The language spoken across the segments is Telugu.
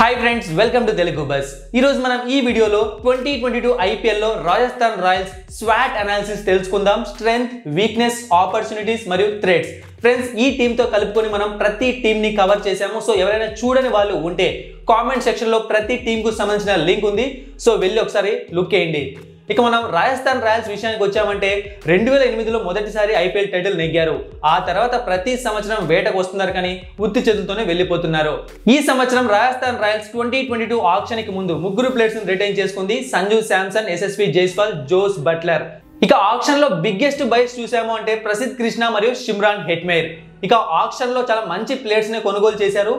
Hi friends welcome to Telugu bus ఈ రోజు మనం ఈ వీడియోలో ట్వంటీ ట్వంటీ టూ ఐపీఎల్లో రాజస్థాన్ రాయల్స్ స్వాట్ అనాలిసిస్ తెలుసుకుందాం. స్ట్రెంగ్త్ వీక్నెస్ ఆపర్చునిటీస్ మరియు థ్రెడ్స్ ఫ్రెండ్స్ ఈ టీంతో కలుపుకొని మనం ప్రతి టీంని కవర్ చేశాము. సో ఎవరైనా చూడని వాళ్ళు ఉంటే కామెంట్ సెక్షన్లో ప్రతి టీంకు సంబంధించిన లింక్ ఉంది. సో వెళ్ళి ఒకసారి లుక్ వేయండి ఇక మనం రాజస్థాన్ రాయల్స్ విషయానికి వచ్చామంటే రెండు వేల ఎనిమిదిలో మొదటిసారి ఐపీఎల్ టైటిల్ నెగ్గారు. ఆ తర్వాత ప్రతి సంవత్సరం వేటకు వస్తున్నారు కానీ ఉత్తి చేతులతోనే వెళ్ళిపోతున్నారు. ఈ సంవత్సరం Rajasthan Royals twenty twenty two ఆప్షన్కి ముందు ముగ్గురు ప్లేయర్స్ రిటైన్ చేసుకుంది సంజు శాంసన్ ఎస్ఎస్వి జైస్వాల్ జోస్ బట్లర్. ఇక ఆప్షన్లో బిగ్గెస్ట్ బైస్ చూసాము అంటే ప్రసిద్ధ్ కృష్ణ మరియు షిమ్రాన్ హెట్మేర్. ఇక ఆక్షన్లో చాలా మంచి ప్లేయర్స్ని కొనుగోలు చేశారు.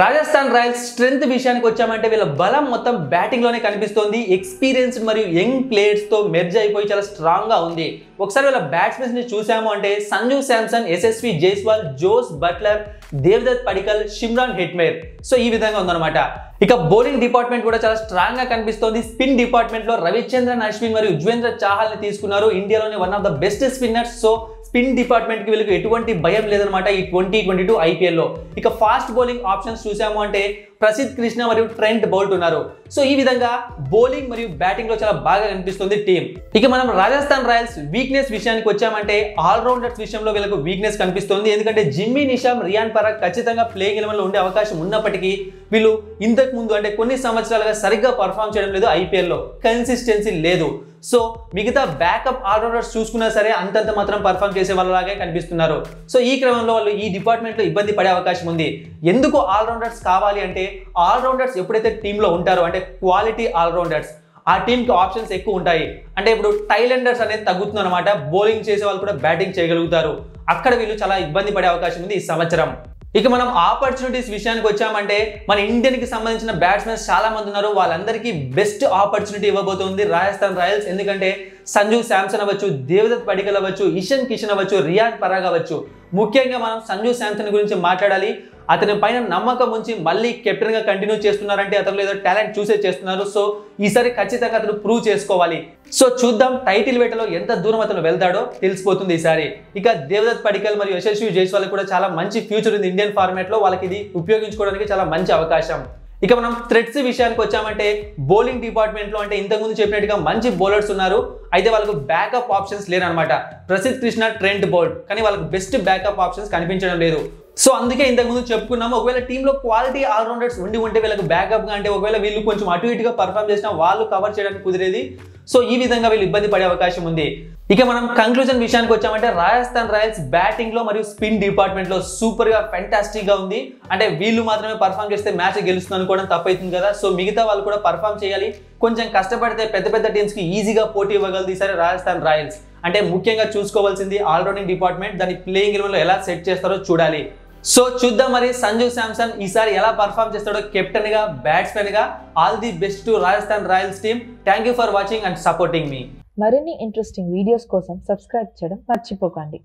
రాజస్థాన్ రాయల్స్ స్ట్రెంగ్త్ విషయానికి వచ్చామంటే వీళ్ళ బలం మొత్తం బ్యాటింగ్లోనే కనిపిస్తోంది. ఎక్స్పీరియన్స్డ్ మరియు యంగ్ ప్లేయర్స్తో మెర్జ్ అయిపోయి చాలా స్ట్రాంగ్గా ఉంది. ఒకసారి వీళ్ళ బ్యాట్స్మెన్స్ని చూసాము అంటే Sanju Samson Yashasvi Jaiswal Jos Buttler Devdutt Padikkal Shimron Hetmyer. So ఈ విధంగా ఉందన్నమాట. ఇక బౌలింగ్ డిపార్ట్మెంట్ కూడా చాలా స్ట్రాంగ్గా కనిపిస్తోంది. స్పిన్ డిపార్ట్మెంట్లో రవిచంద్రన్ అశ్విన్ మరియు యుజ్వేంద్ర చాహల్ని తీసుకున్నారు. ఇండియాలోని one of the best spinners so spin డిపార్ట్మెంట్కి వీళ్ళకి ఎటువంటి భయం లేదనమాట ఈ ట్వంటీ ట్వంటీ టూ ఐపీఎల్లో ఇక ఫాస్ట్ బౌలింగ్ ఆప్షన్స్ చూసాము అంటే ప్రసిద్ కృష్ణ మరియు ట్రెంట్ బౌల్ట్ ఉన్నారు. సో ఈ విధంగా బౌలింగ్ మరియు బ్యాటింగ్లో చాలా బాగా కనిపిస్తుంది టీం. ఇక మనం రాజస్థాన్ రాయల్స్ వీక్నెస్ విషయానికి వచ్చామంటే ఆల్రౌండర్స్ విషయంలో వీళ్ళకు వీక్నెస్ కనిపిస్తుంది. ఎందుకంటే జిమ్మీ నిషామ్ రియాన్ పరాగ్ ఖచ్చితంగా ప్లేయింగ్ ఎలెవెన్లో ఉండే అవకాశం ఉన్నప్పటికీ వీళ్ళు ఇంతకు ముందు అంటే కొన్ని సంవత్సరాలుగా సరిగ్గా పర్ఫామ్ చేయడం లేదు ఐపీఎల్లో. కన్సిస్టెన్సీ లేదు. సో మిగతా బ్యాకప్ ఆల్రౌండర్స్ చూసుకున్నా సరే అంతంత మాత్రం పర్ఫామ్ చేసే వాళ్ళలాగే కనిపిస్తున్నారు. సో ఈ క్రమంలో వాళ్ళు ఈ డిపార్ట్మెంట్లో ఇబ్బంది పడే అవకాశం ఉంది. ఎందుకు ఆల్రౌండర్స్ కావాలి అంటే ఆల్రౌండర్స్ ఎప్పుడైతే టీంలో ఉంటారో అంటే క్వాలిటీ ఆల్రౌండర్స్ ఆ టీంకి ఆప్షన్స్ ఎక్కువ ఉంటాయి. అంటే ఇప్పుడు టైలెండర్స్ అనేది తగ్గుతుంది అనమాట బౌలింగ్ చేసే వాళ్ళు కూడా బ్యాటింగ్ చేయగలుగుతారు. అక్కడ వీళ్ళు చాలా ఇబ్బంది పడే అవకాశం ఉంది ఈ సంవత్సరం. ఇక మనం ఆపర్చునిటీస్ విషయానికి వచ్చామంటే మన ఇండియన్కి సంబంధించిన బ్యాట్స్మెన్స్ చాలా మంది ఉన్నారు. వాళ్ళందరికీ బెస్ట్ ఆపర్చునిటీ ఇవ్వబోతుంది. రాజస్థాన్ రాయల్స్ ఎందుకంటే సంజు శాంసన్ అవ్వచ్చు దేవదత్ పడికల్ అవ్వచ్చు ఇషన్ కిషన్ అవ్వచ్చు రియాన్ పరాగ్ అవ్వచ్చు. ముఖ్యంగా మనం సంజు శాంసన్ గురించి మాట్లాడాలి. అతని పైన నమ్మకం ఉంచి మళ్ళీ కెప్టెన్గా కంటిన్యూ చేస్తున్నారంటే అతను ఏదో టాలెంట్ చూసే చేస్తున్నారు. సో ఈసారి ఖచ్చితంగా అతను ప్రూవ్ చేసుకోవాలి. సో చూద్దాం టైటిల్ వేటలో ఎంత దూరం అతను వెళ్తాడో తెలిసిపోతుంది ఈసారి. ఇక దేవదత్ పడికల్ మరియు యశస్వి జైస్వాల్ కూడా చాలా మంచి ఫ్యూచర్ ఉంది ఇండియన్ ఫార్మాట్లో వాళ్ళకి ఇది ఉపయోగించుకోవడానికి చాలా మంచి అవకాశం. ఇక మనం థ్రెడ్స్ విషయానికి వచ్చామంటే బౌలింగ్ డిపార్ట్మెంట్లో అంటే ఇంతకుముందు చెప్పినట్టుగా మంచి బౌలర్స్ ఉన్నారు. అయితే వాళ్ళకు బ్యాకప్ ఆప్షన్స్ లేరనమాట ప్రసిద్ధ్ కృష్ణ ట్రెంట్ బౌల్ట్ కానీ వాళ్ళకి బెస్ట్ బ్యాకప్ ఆప్షన్స్ కనిపించడం లేదు. సో అందుకే ఇంతకుముందు చెప్పుకున్నాము ఒకవేళ టీంలో క్వాలిటీ ఆల్రౌండర్స్ ఉండి ఉంటే వీళ్ళకి బ్యాకప్ అంటే ఒకవేళ వీళ్ళు కొంచెం అటు ఇటుగా పర్ఫామ్ చేసినా వాళ్ళు కవర్ చేయడానికి కుదిరేది. సో ఈ విధంగా వీళ్ళు ఇబ్బంది పడే అవకాశం ఉంది. ఇక మనం కంక్లూజన్ విషయానికి వచ్చామంటే రాజస్థాన్ రాయల్స్ బ్యాటింగ్లో మరియు స్పిన్ డిపార్ట్మెంట్లో సూపర్గా ఫెంటాస్టిక్గా ఉంది. అంటే వీళ్ళు మాత్రమే పర్ఫామ్ చేస్తే మ్యాచ్ గెలుస్తుంది అనుకోవడం తప్పైతుంది కదా. సో మిగతా వాళ్ళు కూడా పర్ఫామ్ చేయాలి. కొంచెం కష్టపడితే పెద్ద పెద్ద టీమ్స్కి ఈజీగా పోటీ ఇవ్వగలదు ఈసారి రాజస్థాన్ రాయల్స్. అంటే ముఖ్యంగా చూసుకోవాల్సింది ఆల్రౌండింగ్ డిపార్ట్మెంట్ దాని ప్లేయింగ్ ఎలెవెన్లో ఎలా సెట్ చేస్తారో చూడాలి. సో చూద్దాం మరి సంజు శాంసన్ ఈసారి ఎలా పర్ఫామ్ చేస్తాడో కెప్టెన్గా బ్యాట్స్మెన్గా all the best to Rajasthan Royals team thank you for watching and supporting మీ మరిన్ని ఇంట్రెస్టింగ్ వీడియోస్ కోసం సబ్స్క్రైబ్ చేయడం మర్చిపోకండి.